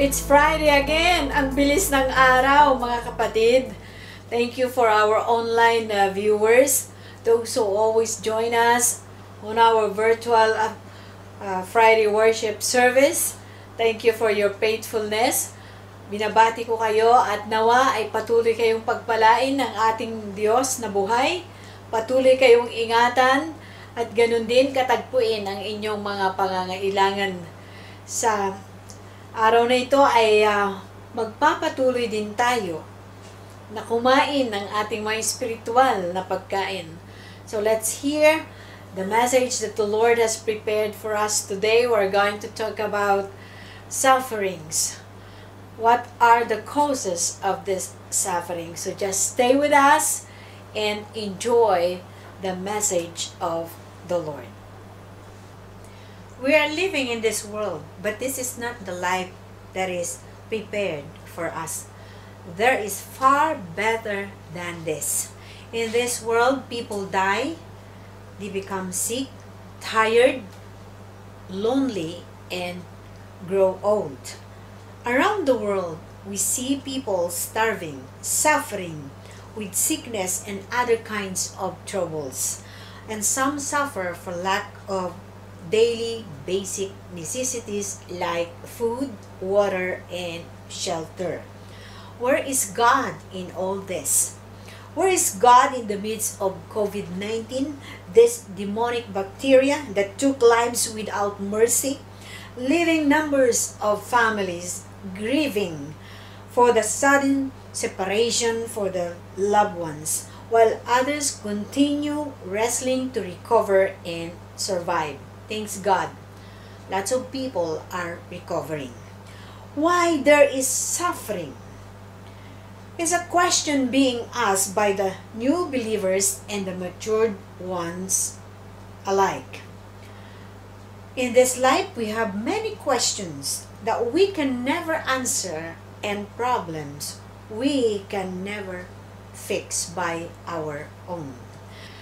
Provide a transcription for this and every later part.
It's Friday again! Ang bilis ng araw, mga kapatid. Thank you for our online uh, viewers, those who always join us on our virtual uh, uh, Friday worship service. Thank you for your faithfulness. Binabati ko kayo at nawa ay patuloy kayong pagpalain ng ating Diyos na buhay. Patuloy kayong ingatan at ganun din katagpuin ang inyong mga pangangailangan sa araw na ito ay uh, magpapatuloy din tayo na kumain ng ating mga spiritual na pagkain. So let's hear the message that the Lord has prepared for us today. We're going to talk about sufferings. What are the causes of this suffering? So just stay with us and enjoy the message of the Lord. We are living in this world, but this is not the life that is prepared for us. There is far better than this. In this world, people die, they become sick, tired, lonely, and grow old. Around the world, we see people starving, suffering with sickness and other kinds of troubles. And some suffer for lack of daily basic necessities like food, water, and shelter. Where is God in all this? Where is God in the midst of COVID 19, this demonic bacteria that took lives without mercy, leaving numbers of families grieving for the sudden separation for the loved ones, while others continue wrestling to recover and survive? Thanks God. Lots of people are recovering. Why there is suffering? is a question being asked by the new believers and the matured ones alike. In this life, we have many questions that we can never answer and problems we can never fix by our own.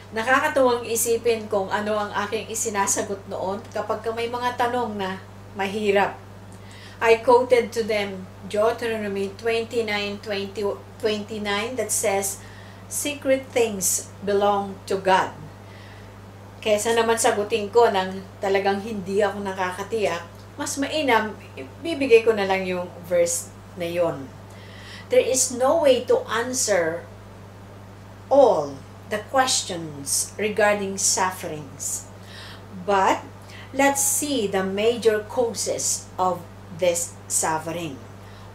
Nakakatuwang isipin kung ano ang aking isinasagot noon kapag may mga tanong na mahirap. I quoted to them Deuteronomy 29, 20, 29 that says, Secret things belong to God. Kesa naman sagutin ko nang talagang hindi ako nakakatiyak, mas mainam, bibigay ko na lang yung verse na yon. There is no way to answer all the questions regarding sufferings. But let's see the major causes of this suffering.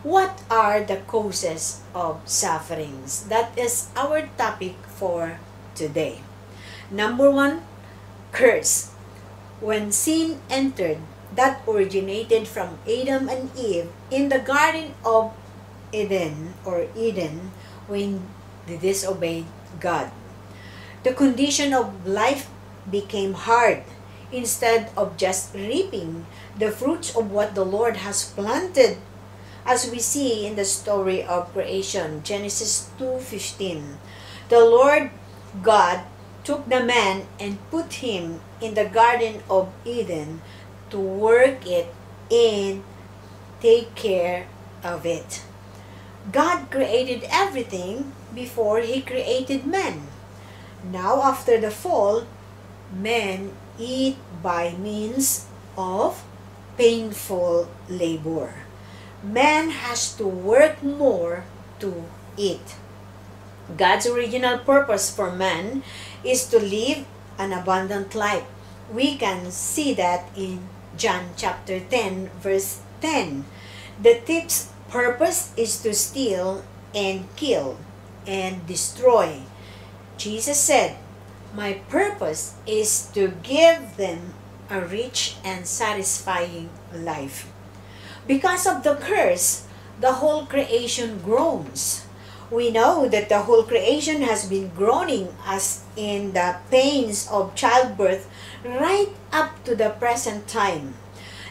What are the causes of sufferings? That is our topic for today. Number one, curse. When sin entered, that originated from Adam and Eve in the Garden of Eden or Eden when they disobeyed God. The condition of life became hard instead of just reaping the fruits of what the Lord has planted as we see in the story of creation, Genesis 2:15. The Lord God took the man and put him in the garden of Eden to work it and take care of it. God created everything before he created man. Now after the fall, men eat by means of painful labor man has to work more to eat. God's original purpose for man is to live an abundant life. We can see that in John chapter 10 verse 10. The thief's purpose is to steal and kill and destroy. Jesus said, My purpose is to give them a rich and satisfying life. Because of the curse, the whole creation groans. We know that the whole creation has been groaning as in the pains of childbirth right up to the present time.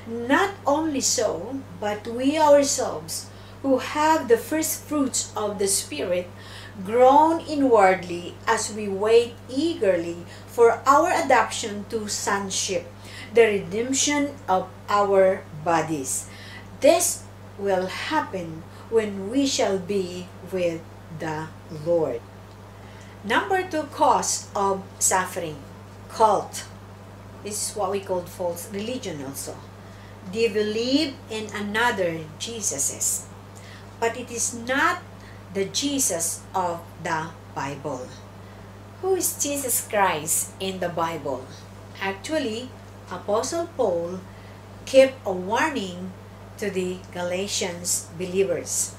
Not only so, but we ourselves, who have the first fruits of the Spirit, groan inwardly as we wait eagerly for our adoption to sonship, the redemption of our bodies. This will happen when we shall be with the Lord. Number two cause of suffering, cult. This is what we call false religion also. They believe in another Jesuses, but it is not the Jesus of the Bible. Who is Jesus Christ in the Bible? Actually, Apostle Paul kept a warning to the Galatians believers.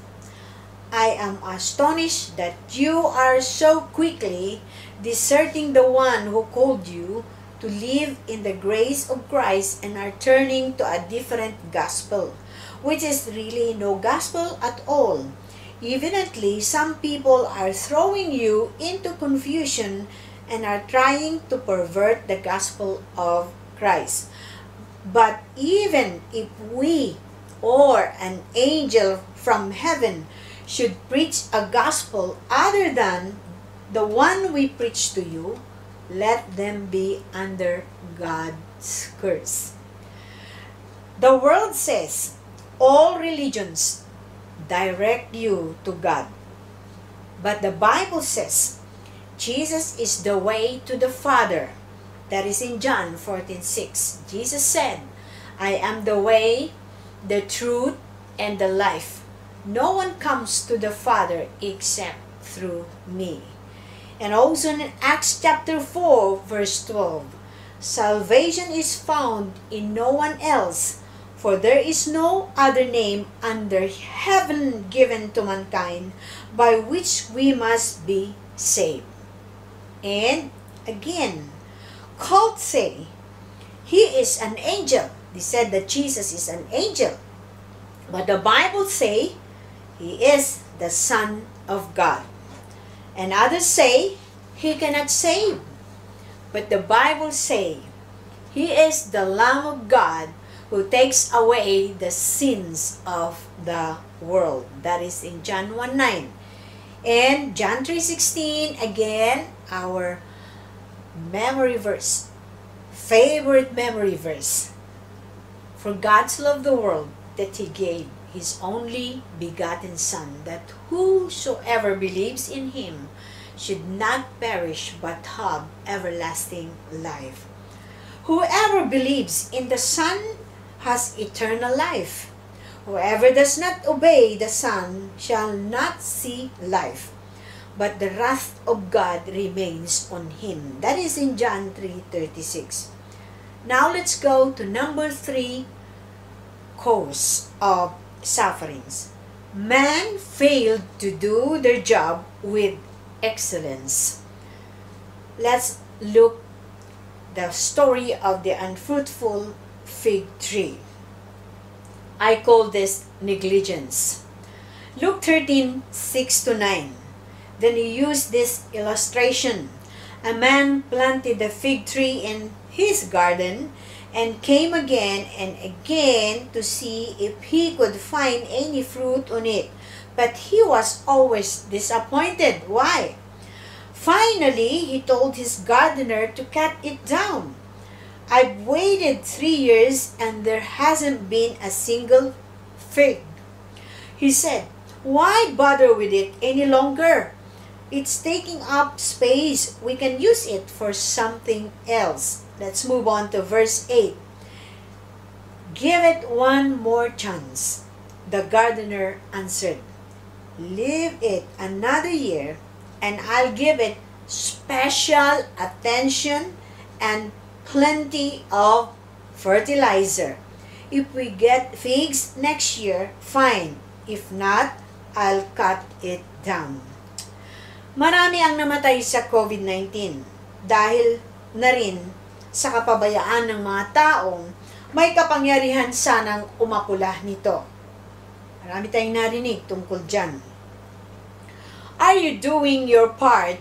I am astonished that you are so quickly deserting the one who called you to live in the grace of Christ and are turning to a different gospel, which is really no gospel at all. Evidently, some people are throwing you into confusion and are trying to pervert the gospel of Christ. But even if we or an angel from heaven should preach a gospel other than the one we preach to you, let them be under God's curse. The world says all religions direct you to God. But the Bible says Jesus is the way to the Father. That is in John 14:6. Jesus said, I am the way, the truth, and the life. No one comes to the Father except through me. And also in Acts chapter 4, verse 12, salvation is found in no one else, for there is no other name under heaven given to mankind by which we must be saved. And again, cults say he is an angel. They said that Jesus is an angel. But the Bible say he is the Son of God. And others say he cannot save. But the Bible say he is the Lamb of God who takes away the sins of the world. That is in John 1 9. And John 3.16, again, our memory verse, favorite memory verse. For God's love the world that He gave his only begotten Son, that whosoever believes in him should not perish but have everlasting life. Whoever believes in the Son has eternal life. Whoever does not obey the Son shall not see life, but the wrath of God remains on him. That is in John 3.36. Now let's go to number 3 cause of sufferings. Man failed to do their job with excellence. Let's look the story of the unfruitful fig tree. I call this negligence. Luke 13, 6 to 9. Then he used this illustration. A man planted a fig tree in his garden and came again and again to see if he could find any fruit on it. But he was always disappointed. Why? Finally, he told his gardener to cut it down. I've waited three years and there hasn't been a single fig. He said, Why bother with it any longer? It's taking up space. We can use it for something else. Let's move on to verse 8. Give it one more chance. The gardener answered, Leave it another year, and I'll give it special attention and plenty of fertilizer. If we get figs next year, fine. If not, I'll cut it down. Marami ang namatay sa COVID-19 dahil na rin sa kapabayaan ng mga taong may kapangyarihan sanang umapula nito. Marami tayong narinig tungkol dyan. Are you doing your part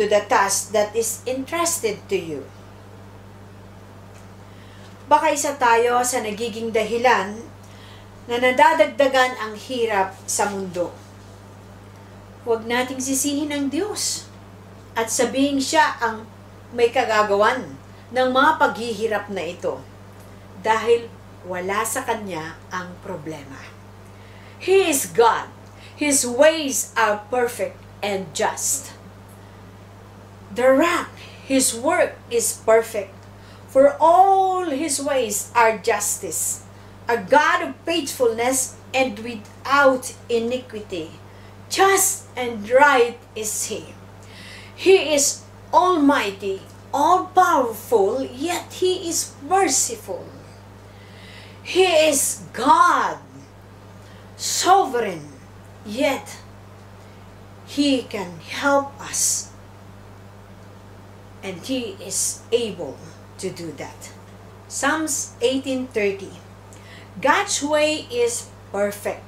to the task that is entrusted to you? Baka isa tayo sa nagiging dahilan na nadadagdagan ang hirap sa mundo. Huwag nating sisihin ang Diyos at sabihin siya ang may kagagawan ng mga paghihirap na ito dahil wala sa kanya ang problema. He is God. His ways are perfect and just. The rock, His work is perfect, for all His ways are justice. A God of faithfulness and without iniquity. Just and right is He. He is almighty, all powerful, yet He is merciful. He is God, sovereign, yet He can help us. And He is able to do that. Psalms 18:30 God's way is perfect.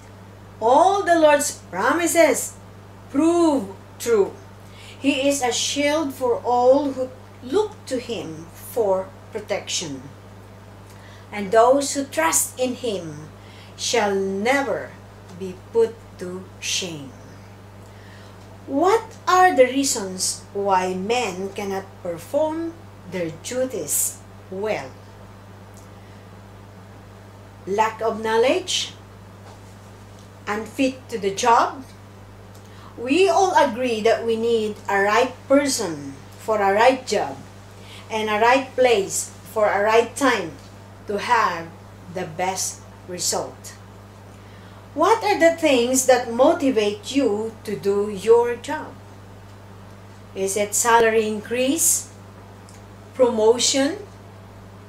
All the Lord's promises prove true. He is a shield for all who look to Him for protection. And those who trust in Him shall never be put to shame. What are the reasons why men cannot perform their duties well? Lack of knowledge, unfit to the job. We all agree that we need a right person for a right job and a right place for a right time to have the best result. What are the things that motivate you to do your job? Is it salary increase, promotion,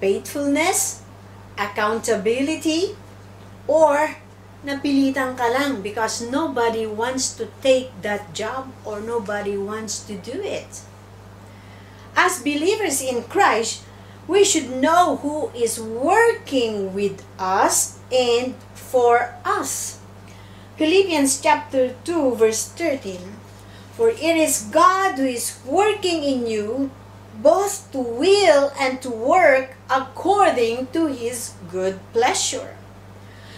faithfulness, accountability, or napilitan ka lang because nobody wants to take that job or nobody wants to do it? As believers in Christ, we should know who is working with us and for us. Philippians chapter 2 verse 13 For it is God who is working in you both to will and to work according to his good pleasure.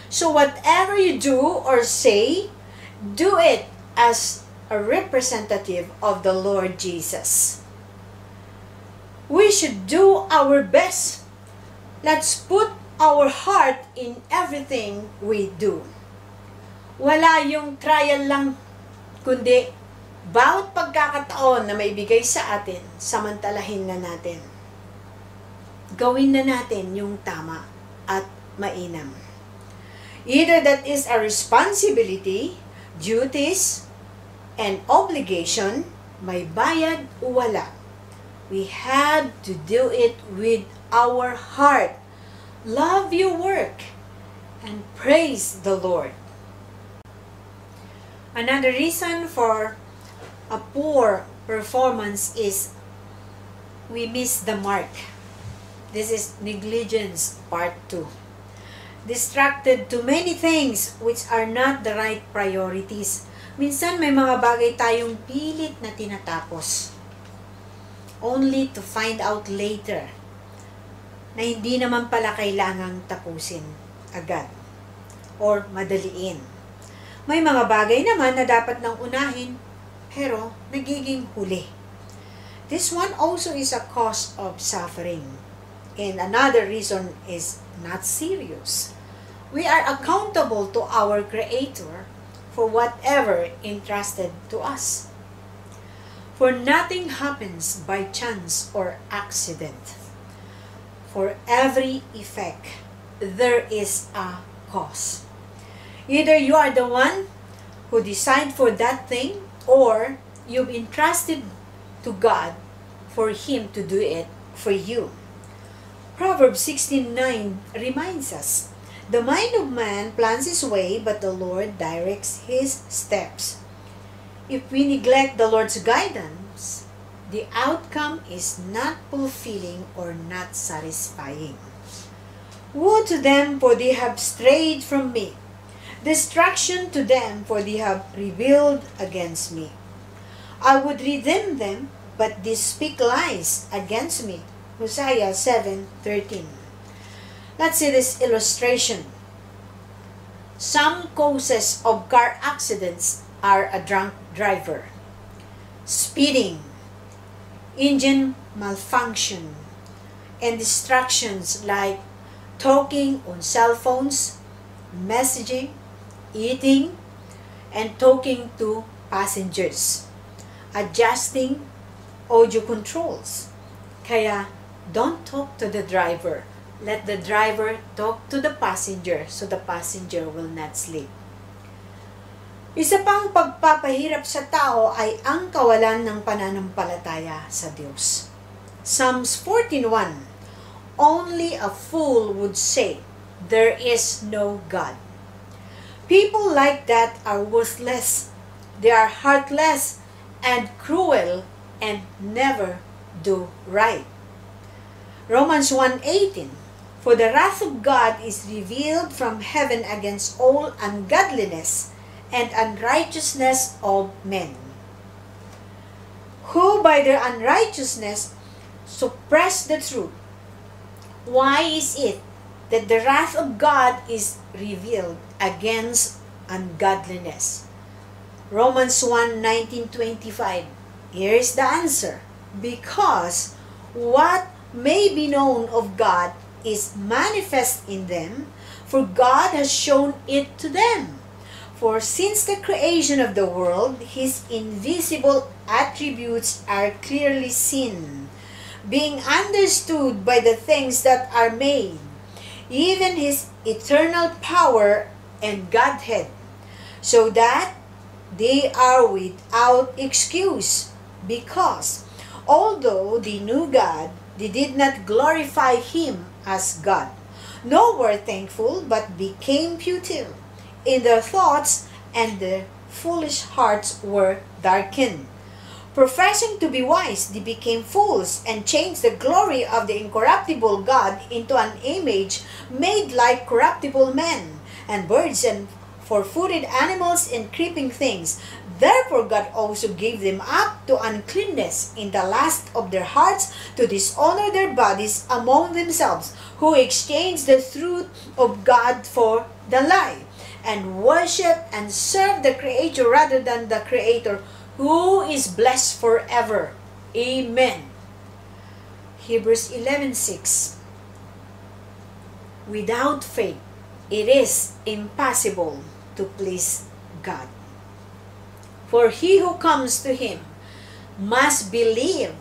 So whatever you do or say, do it as a representative of the Lord Jesus. We should do our best. Let's put our heart in everything we do. Wala yung trial lang, kundi bawat pagkakataon na may bigay sa atin, samantalahin na natin. Gawin na natin yung tama at mainam. Either that is a responsibility, duties, and obligation, may bayad o wala. We had to do it with our heart. Love your work and praise the Lord. Another reason for a poor performance is we miss the mark. This is negligence part 2. Distracted to many things which are not the right priorities. Minsan may mga bagay tayong pilit na tinatapos. Only to find out later na hindi naman pala kailangang tapusin agad or madaliin. May mga bagay naman na dapat nang unahin pero nagiging huli. This one also is a cause of suffering. And another reason is not serious. We are accountable to our Creator for whatever entrusted to us. For nothing happens by chance or accident. For every effect, there is a cause. Either you are the one who decide for that thing or you've entrusted to God for Him to do it for you. Proverbs 16:9 reminds us, "The mind of man plans his way, but the Lord directs his steps." If we neglect the Lord's guidance, the outcome is not fulfilling or not satisfying. Woe to them, for they have strayed from me. Destruction to them, for they have rebelled against me. I would redeem them, but they speak lies against me. Hosea 7:13. Let's see this illustration. Some causes of car accidents are a drunk driver, speeding, engine malfunction, and distractions like talking on cell phones, messaging, eating, and talking to passengers, adjusting audio controls. Kaya, don't talk to the driver. Let the driver talk to the passenger so the passenger will not sleep. Isa pang pagpapahirap sa tao ay ang kawalan ng pananampalataya sa Diyos. Psalms 14.1 Only a fool would say, There is no God. People like that are worthless. They are heartless and cruel and never do right. Romans 1.18 For the wrath of God is revealed from heaven against all ungodliness and unrighteousness of men, who by their unrighteousness suppress the truth. Why is it that the wrath of God is revealed against ungodliness? Romans 1 19 25. Here is the answer. Because what may be known of God is manifest in them, for God has shown it to them. For since the creation of the world, his invisible attributes are clearly seen, being understood by the things that are made, even his eternal power and Godhead, so that they are without excuse, because although they knew God, they did not glorify him as God, nor were thankful, but became futile in their thoughts, and their foolish hearts were darkened. Professing to be wise, they became fools and changed the glory of the incorruptible God into an image made like corruptible men, and birds, and four-footed animals, and creeping things. Therefore God also gave them up to uncleanness in the lust of their hearts to dishonor their bodies among themselves, who exchanged the truth of God for the lie and worship and serve the Creator rather than the Creator who is blessed forever. Amen. Hebrews 11:6 Without faith, it is impossible to please God. For he who comes to him must believe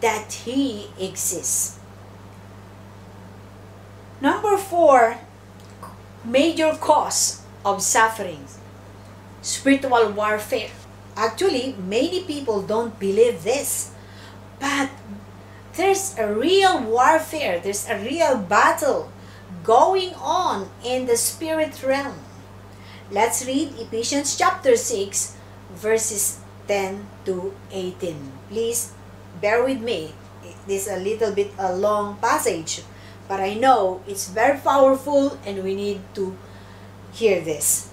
that he exists. Number four, major cause of suffering. Spiritual warfare. Actually, many people don't believe this. But there's a real warfare, there's a real battle going on in the spirit realm. Let's read Ephesians chapter 6, verses 10 to 18. Please bear with me. This is a little bit a long passage, but I know it's very powerful and we need to hear this.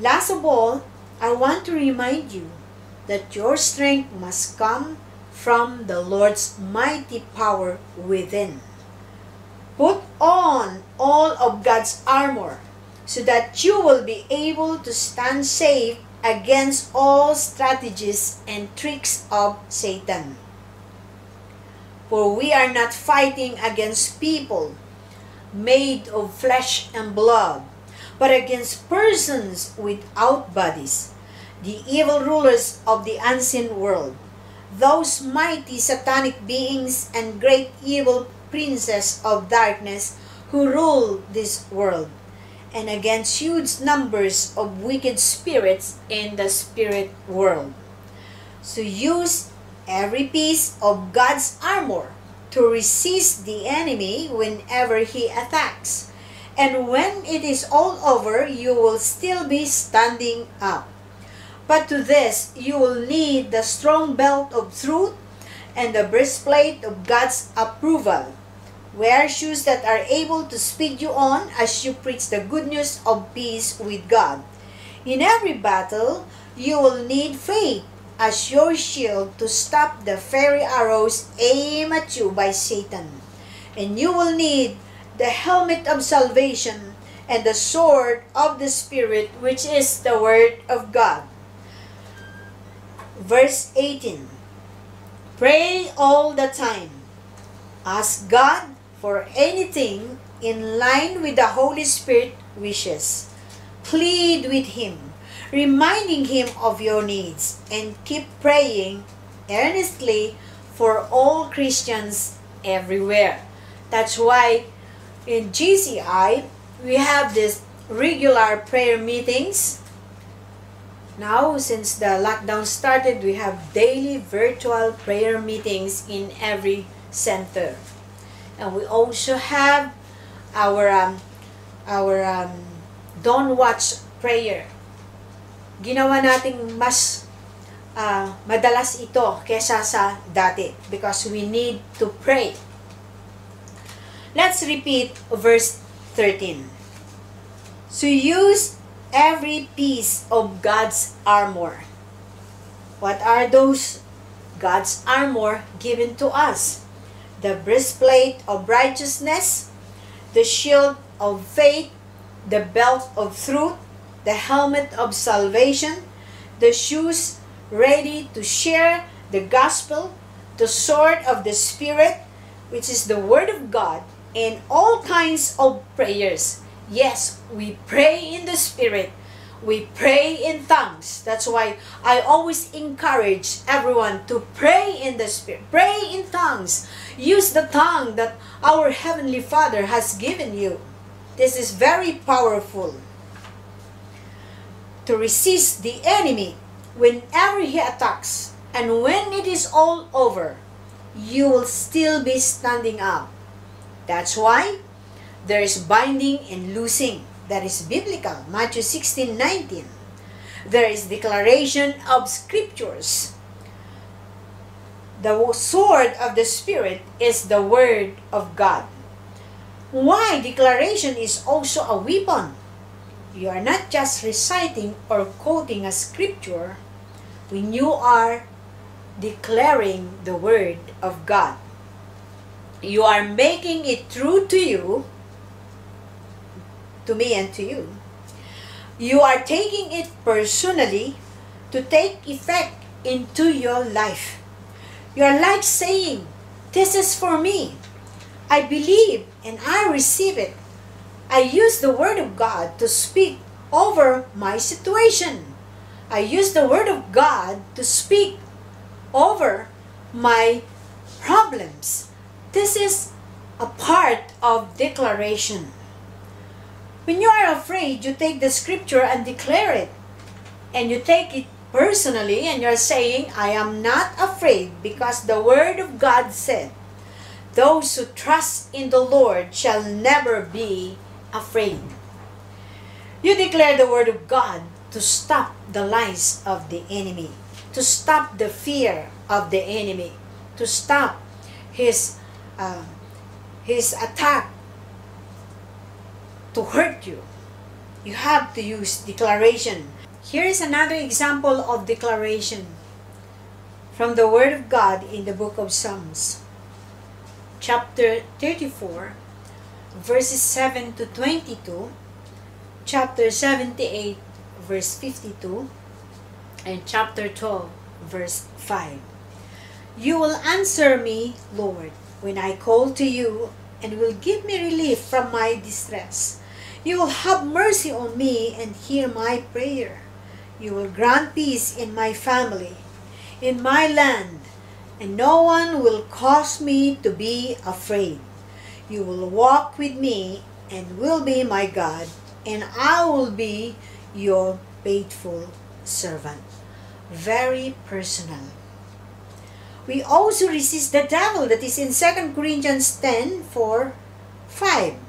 Last of all, I want to remind you that your strength must come from the Lord's mighty power within. Put on all of God's armor so that you will be able to stand safe against all strategies and tricks of Satan. For we are not fighting against people made of flesh and blood, but against persons without bodies, the evil rulers of the unseen world, those mighty satanic beings and great evil princes of darkness who rule this world, and against huge numbers of wicked spirits in the spirit world. So use every piece of God's armor to resist the enemy whenever he attacks and when it is all over, you will still be standing up. But to this, you will need the strong belt of truth and the breastplate of God's approval. Wear shoes that are able to speed you on as you preach the good news of peace with God. In every battle, you will need faith as your shield to stop the fiery arrows aimed at you by Satan. And you will need the helmet of salvation, and the sword of the Spirit, which is the Word of God. Verse 18 Pray all the time. Ask God for anything in line with the Holy Spirit wishes. plead with Him, reminding Him of your needs, and keep praying earnestly for all Christians everywhere. That's why in GCI, we have this regular prayer meetings. Now, since the lockdown started, we have daily virtual prayer meetings in every center. And we also have our um, our um, don't watch prayer. Ginawa nating mas uh, madalas ito kesa sa dati because we need to pray. Let's repeat verse 13. So use every piece of God's armor. What are those God's armor given to us? The breastplate of righteousness, the shield of faith, the belt of truth, the helmet of salvation, the shoes ready to share the gospel, the sword of the Spirit, which is the word of God, and all kinds of prayers. Yes, we pray in the Spirit. We pray in tongues. That's why I always encourage everyone to pray in the Spirit. Pray in tongues. Use the tongue that our Heavenly Father has given you. This is very powerful. To resist the enemy whenever he attacks, and when it is all over, you will still be standing up. That's why there is binding and loosing. That is biblical. Matthew 16, 19. There is declaration of scriptures. The sword of the Spirit is the word of God. Why declaration is also a weapon? You are not just reciting or quoting a scripture when you are declaring the word of God. You are making it true to you, to me and to you. You are taking it personally to take effect into your life. You are like saying, This is for me. I believe and I receive it. I use the Word of God to speak over my situation. I use the Word of God to speak over my problems. This is a part of declaration. When you are afraid, you take the scripture and declare it. And you take it personally and you're saying, I am not afraid because the Word of God said, Those who trust in the Lord shall never be afraid. You declare the Word of God to stop the lies of the enemy, to stop the fear of the enemy, to stop his uh, his attack to hurt you. You have to use declaration. Here is another example of declaration from the Word of God in the book of Psalms, chapter 34, verses 7 to 22, chapter 78, verse 52, and chapter 12, verse 5. You will answer me, Lord, when I call to you, and will give me relief from my distress. You will have mercy on me and hear my prayer. You will grant peace in my family, in my land, and no one will cause me to be afraid. You will walk with me and will be my God, and I will be your faithful servant. Very personal. We also resist the devil that is in 2 Corinthians 10 4 5.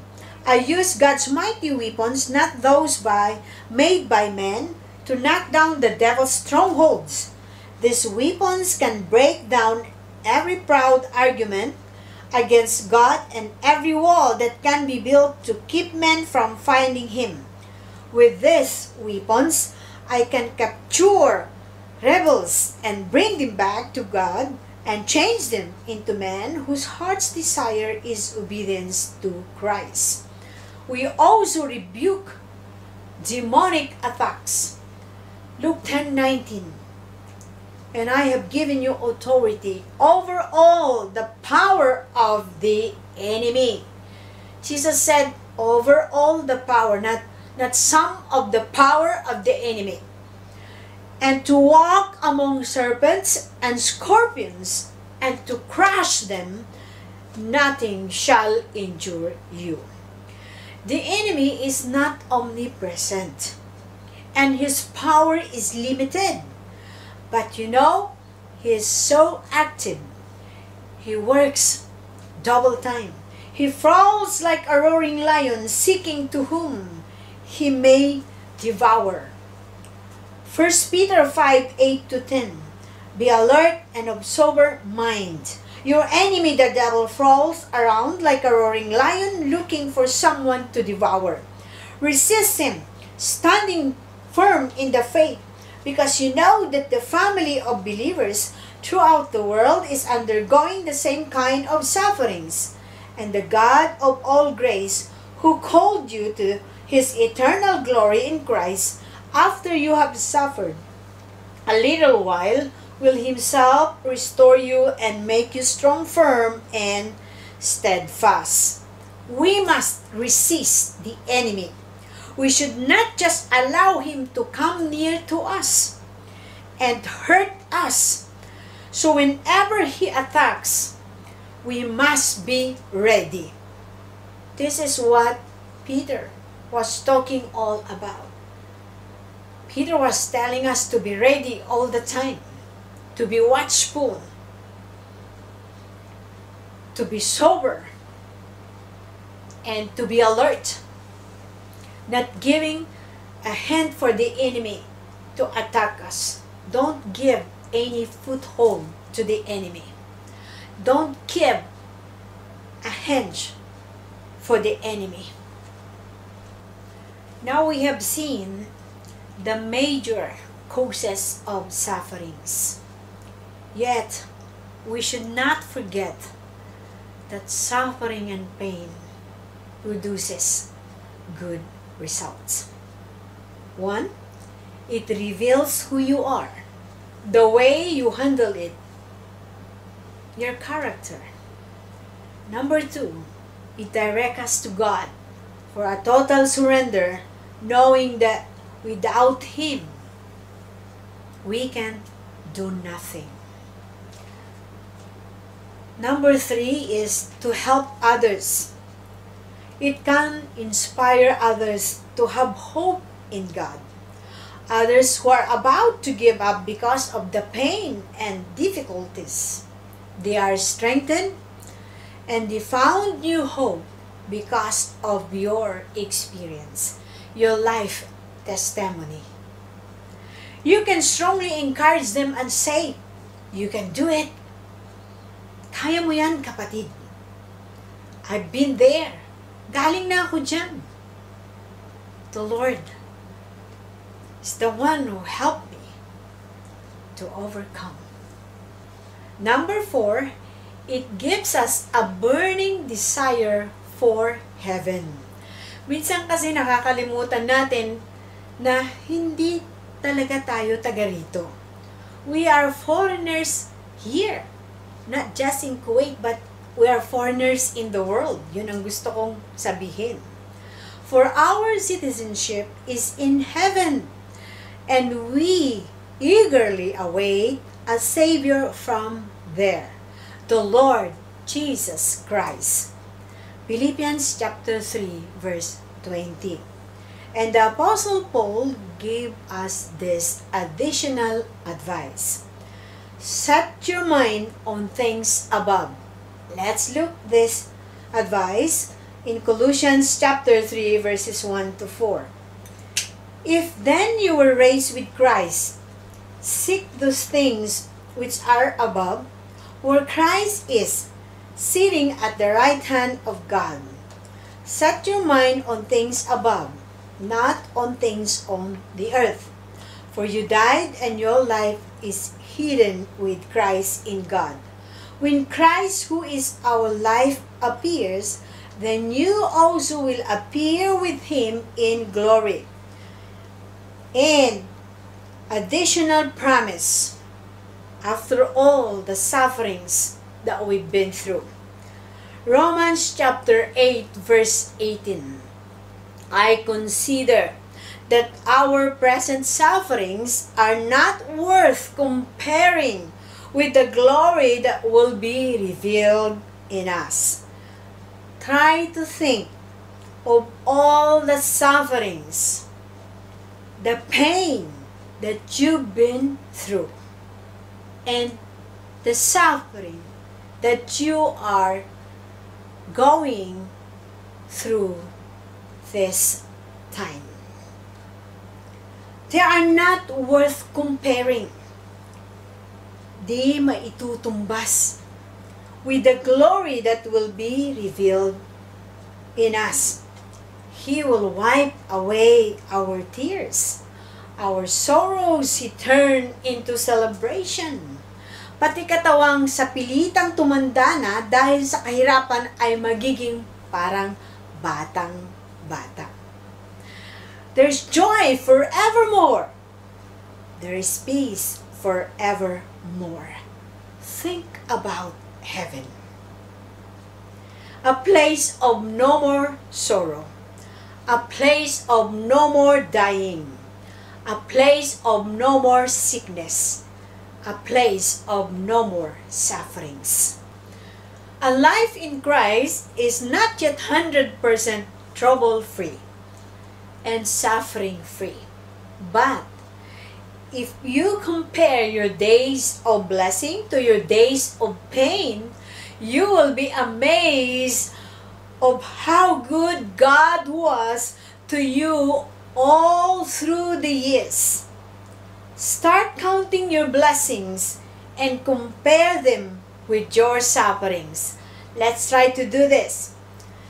I use God's mighty weapons, not those by made by men, to knock down the devil's strongholds. These weapons can break down every proud argument against God and every wall that can be built to keep men from finding Him. With these weapons, I can capture rebels and bring them back to God and change them into men whose heart's desire is obedience to Christ. We also rebuke demonic attacks. Luke 10:19 And I have given you authority over all the power of the enemy. Jesus said over all the power, not not some of the power of the enemy, and to walk among serpents and scorpions, and to crush them, nothing shall injure you. The enemy is not omnipresent, and his power is limited. But you know, he is so active. He works double time. He prowls like a roaring lion, seeking to whom he may devour. 1 Peter 5 8 to 10. Be alert and of sober mind. Your enemy, the devil, prowls around like a roaring lion looking for someone to devour. Resist him, standing firm in the faith, because you know that the family of believers throughout the world is undergoing the same kind of sufferings. And the God of all grace, who called you to his eternal glory in Christ, after you have suffered a little while, will himself restore you and make you strong, firm, and steadfast. We must resist the enemy. We should not just allow him to come near to us and hurt us. So whenever he attacks, we must be ready. This is what Peter was talking all about. Peter was telling us to be ready all the time, to be watchful, to be sober, and to be alert, not giving a hand for the enemy to attack us. Don't give any foothold to the enemy. Don't give a hinge for the enemy. Now we have seen the major causes of sufferings. Yet, we should not forget that suffering and pain produces good results. One, it reveals who you are, the way you handle it, your character. Number two, it directs us to God for a total surrender, knowing that without Him, we can do nothing. Number three is to help others. It can inspire others to have hope in God. Others who are about to give up because of the pain and difficulties. They are strengthened and they found new hope because of your experience, your life testimony. You can strongly encourage them and say, You can do it. Kaya mo yan, kapatid. I've been there. Galing na ako dyan. The Lord is the one who helped me to overcome. Number four, it gives us a burning desire for heaven. Minsan kasi nakakalimutan natin na hindi talaga tayo taga rito. We are foreigners here. Not just in Kuwait, but we are foreigners in the world. Yun ang gusto kong sabihin. For our citizenship is in heaven, and we eagerly await a Savior from there, the Lord Jesus Christ. Philippians chapter 3 verse 20. And the Apostle Paul gave us this additional advice. Set your mind on things above. Let's look this advice in Colossians chapter 3 verses 1 to 4. If then you were raised with Christ, seek those things which are above, where Christ is, sitting at the right hand of God. Set your mind on things above, not on things on the earth. For you died, and your life is hidden with Christ in God. When Christ, who is our life, appears, then you also will appear with him in glory. And additional promise after all the sufferings that we've been through. Romans chapter 8 verse 18. I consider that our present sufferings are not worth comparing with the glory that will be revealed in us. Try to think of all the sufferings, the pain that you've been through, and the suffering that you are going through this time. They are not worth comparing. Di maitutumbas with the glory that will be revealed in us. He will wipe away our tears. Our sorrows He turn into celebration. Pati katawang sa pilitang tumanda na dahil sa kahirapan ay magiging parang batang bata. There's joy forevermore. There is peace forevermore. Think about heaven. A place of no more sorrow. A place of no more dying. A place of no more sickness. A place of no more sufferings. A life in Christ is not yet 100% trouble free and suffering free. But if you compare your days of blessing to your days of pain, you will be amazed of how good God was to you all through the years. Start counting your blessings and compare them with your sufferings. Let's try to do this.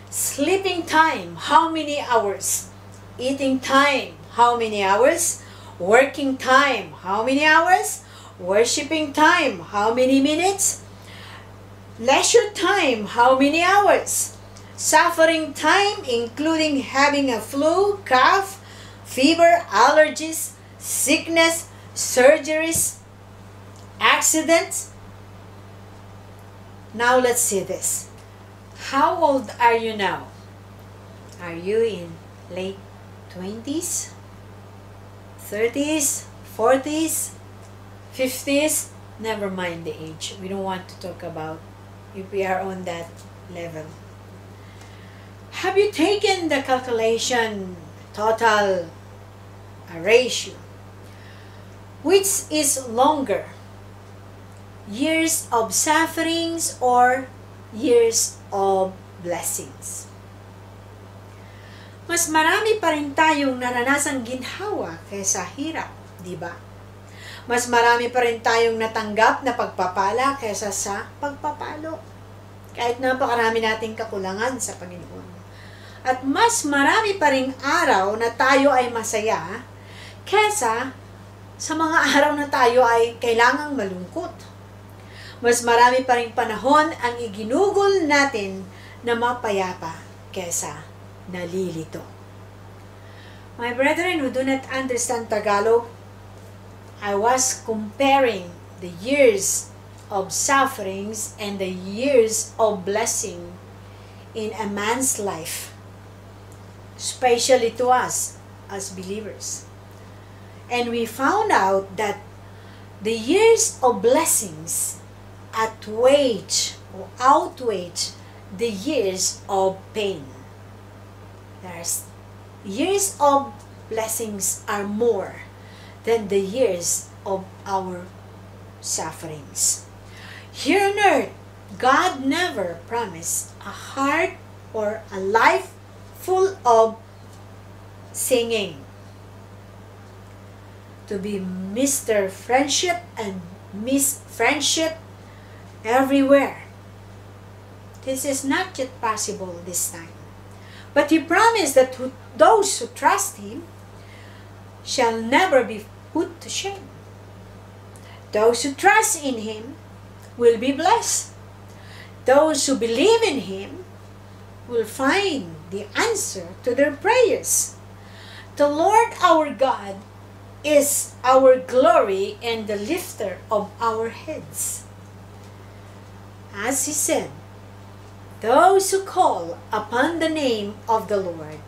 Sleeping time, how many hours? Eating time, how many hours? Working time, how many hours? Worshipping time, how many minutes? Leisure time, how many hours? Suffering time, including having a flu, cough, fever, allergies, sickness, surgeries, accidents. Now let's see this. How old are you now? Are you in late 20s, 30s, 40s, 50s? Never mind the age. We don't want to talk about if we are on that level. Have you taken the calculation total a ratio? Which is longer? Years of sufferings or years of blessings? Mas marami pa rin tayong naranasang ginhawa kaysa hirap, di ba? Mas marami pa rin tayong natanggap na pagpapala kaysa sa pagpapalo. Kahit napakarami nating kakulangan sa Panginoon. At mas marami pa rin araw na tayo ay masaya kaysa sa mga araw na tayo ay kailangang malungkot. Mas marami pa rin panahon ang iginugol natin na mapayapa kaysa nalilito. My brethren who do not understand Tagalog, I was comparing the years of sufferings and the years of blessing in a man's life, especially to us as believers. And we found out that the years of blessings outweigh or outweigh the years of pain. There's years of blessings are more than the years of our sufferings. Here on earth, God never promised a heart or a life full of singing. To be Mr. Friendship and Miss Friendship everywhere. This is not yet possible this time. But he promised that who, those who trust him shall never be put to shame. Those who trust in him will be blessed. Those who believe in him will find the answer to their prayers. The Lord our God is our glory and the lifter of our heads. As he said, those who call upon the name of the Lord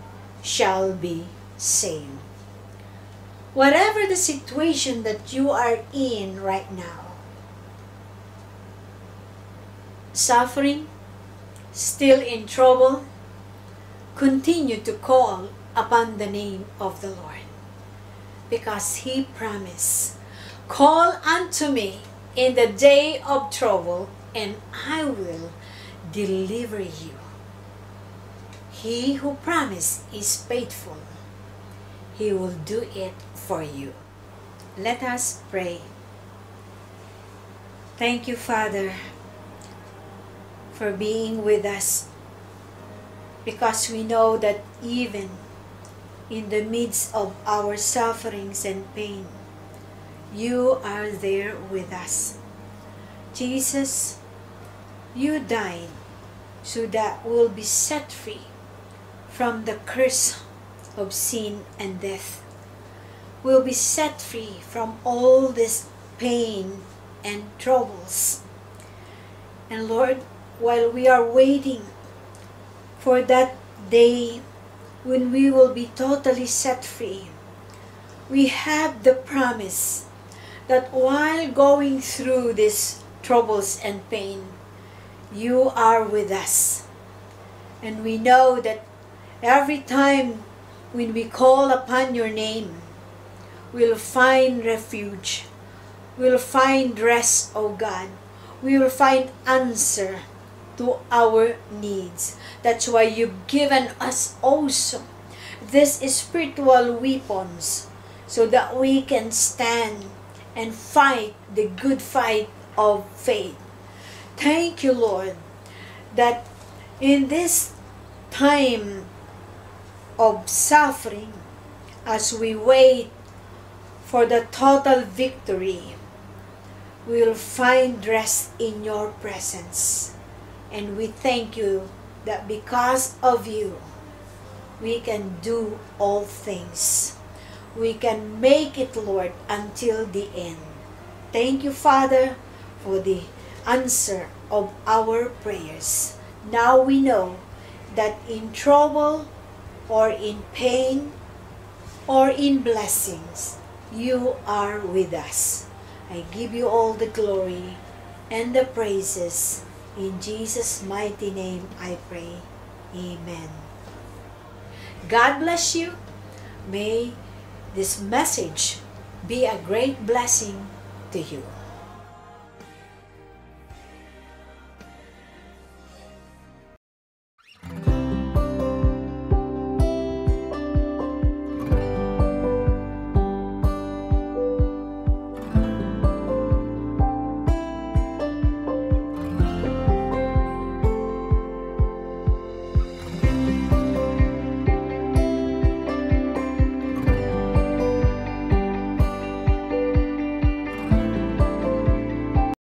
shall be saved. Whatever the situation that you are in right now, suffering, still in trouble, continue to call upon the name of the Lord. Because he promised, Call unto me in the day of trouble, and I will deliver you. He who promised is faithful. He will do it for you. Let us pray. Thank you, Father, for being with us because we know that even in the midst of our sufferings and pain, you are there with us. Jesus, you died so that we'll be set free from the curse of sin and death. We'll be set free from all this pain and troubles. And Lord, while we are waiting for that day when we will be totally set free, we have the promise that while going through these troubles and pain, you are with us. And we know that every time when we call upon your name, we'll find refuge. We'll find rest, O God. We will find answer to our needs. That's why you've given us also these spiritual weapons so that we can stand and fight the good fight of faith. Thank you, Lord, that in this time of suffering, as we wait for the total victory, we'll find rest in your presence. And we thank you that because of you, we can do all things. We can make it, Lord, until the end. Thank you, Father, for the answer of our prayers. Now we know that in trouble or in pain or in blessings, you are with us. I give you all the glory and the praises. In Jesus' mighty name I pray. Amen. God bless you. May this message be a great blessing to you.